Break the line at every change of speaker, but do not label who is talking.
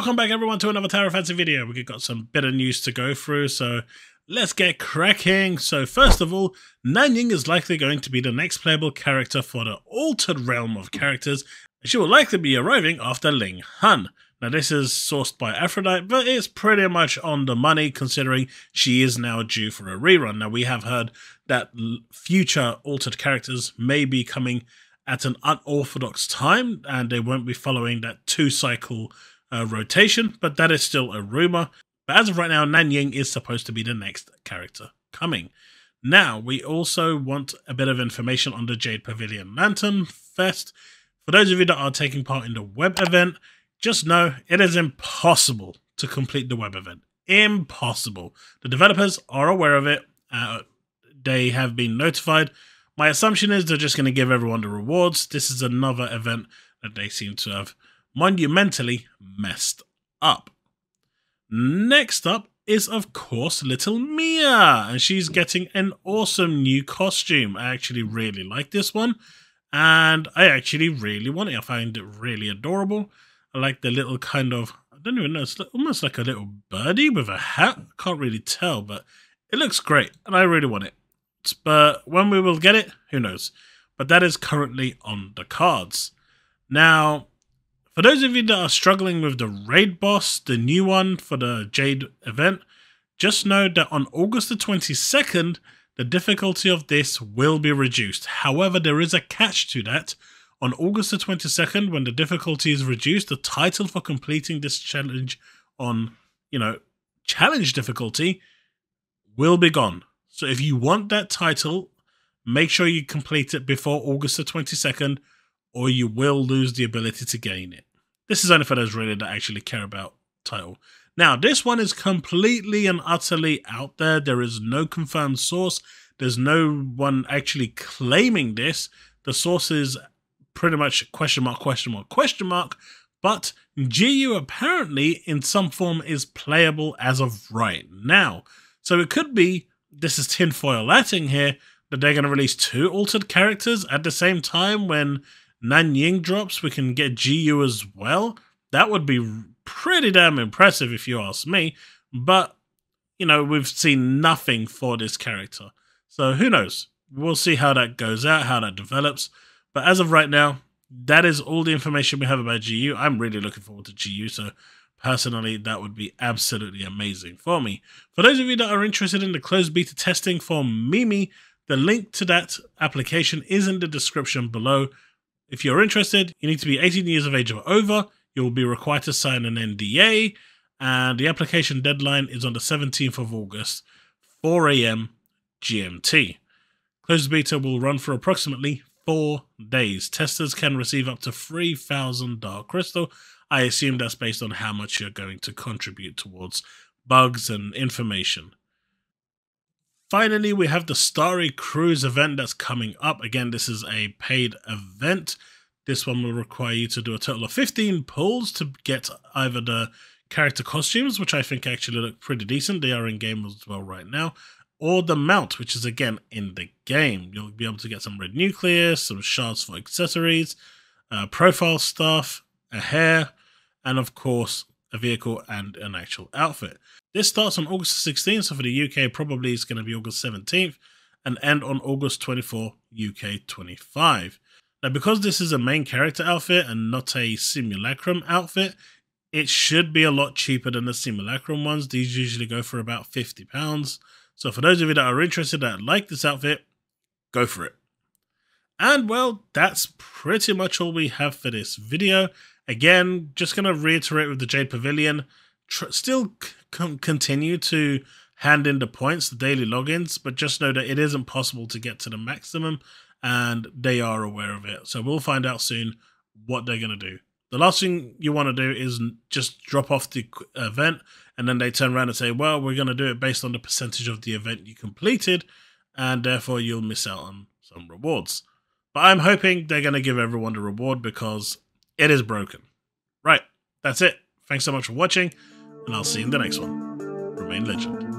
Welcome back everyone to another Tower Fantasy video. We've got some of news to go through, so let's get cracking. So first of all, Nan Ying is likely going to be the next playable character for the Altered Realm of characters, she will likely be arriving after Ling Han. Now this is sourced by Aphrodite, but it's pretty much on the money considering she is now due for a rerun. Now we have heard that future altered characters may be coming at an unorthodox time and they won't be following that two cycle uh, rotation, but that is still a rumor. But as of right now, Nan Ying is supposed to be the next character coming. Now, we also want a bit of information on the Jade Pavilion Lantern Fest. For those of you that are taking part in the web event, just know it is impossible to complete the web event. Impossible. The developers are aware of it. Uh, they have been notified. My assumption is they're just going to give everyone the rewards. This is another event that they seem to have monumentally messed up. Next up is, of course, Little Mia, and she's getting an awesome new costume. I actually really like this one, and I actually really want it. I find it really adorable. I like the little kind of, I don't even know, it's almost like a little birdie with a hat. Can't really tell, but it looks great, and I really want it. But when we will get it, who knows? But that is currently on the cards. Now, for those of you that are struggling with the raid boss, the new one for the Jade event, just know that on August the 22nd, the difficulty of this will be reduced. However, there is a catch to that. On August the 22nd, when the difficulty is reduced, the title for completing this challenge on, you know, challenge difficulty will be gone. So if you want that title, make sure you complete it before August the 22nd or you will lose the ability to gain it. This is only for those really that actually care about title. Now, this one is completely and utterly out there. There is no confirmed source. There's no one actually claiming this. The source is pretty much question mark, question mark, question mark. But GU apparently in some form is playable as of right now. So it could be, this is tinfoil Latin here, that they're going to release two altered characters at the same time when Nan Ying drops, we can get GU as well. That would be pretty damn impressive if you ask me. But, you know, we've seen nothing for this character. So who knows? We'll see how that goes out, how that develops. But as of right now, that is all the information we have about GU. I'm really looking forward to GU, so personally, that would be absolutely amazing for me. For those of you that are interested in the closed beta testing for Mimi, the link to that application is in the description below. If you're interested, you need to be 18 years of age or over. You'll be required to sign an NDA, and the application deadline is on the 17th of August, 4 a.m. GMT. Closed beta will run for approximately four days. Testers can receive up to 3,000 Dark Crystal. I assume that's based on how much you're going to contribute towards bugs and information. Finally, we have the Starry Cruise event that's coming up. Again, this is a paid event. This one will require you to do a total of 15 pulls to get either the character costumes, which I think actually look pretty decent. They are in game as well right now. Or the mount, which is again in the game. You'll be able to get some red nucleus, some shards for accessories, uh, profile stuff, a hair, and of course, a vehicle and an actual outfit. This starts on August 16th, so for the UK, probably it's going to be August 17th, and end on August 24, UK 25. Now, because this is a main character outfit and not a simulacrum outfit, it should be a lot cheaper than the simulacrum ones. These usually go for about £50. So for those of you that are interested that like this outfit, go for it. And well, that's pretty much all we have for this video. Again, just going to reiterate with the Jade Pavilion, still continue to hand in the points, the daily logins, but just know that it isn't possible to get to the maximum and they are aware of it. So we'll find out soon what they're going to do. The last thing you want to do is just drop off the event and then they turn around and say, well, we're going to do it based on the percentage of the event you completed and therefore you'll miss out on some rewards. But I'm hoping they're going to give everyone the reward because it is broken. Right, that's it. Thanks so much for watching and I'll see you in the next one. Remain legend.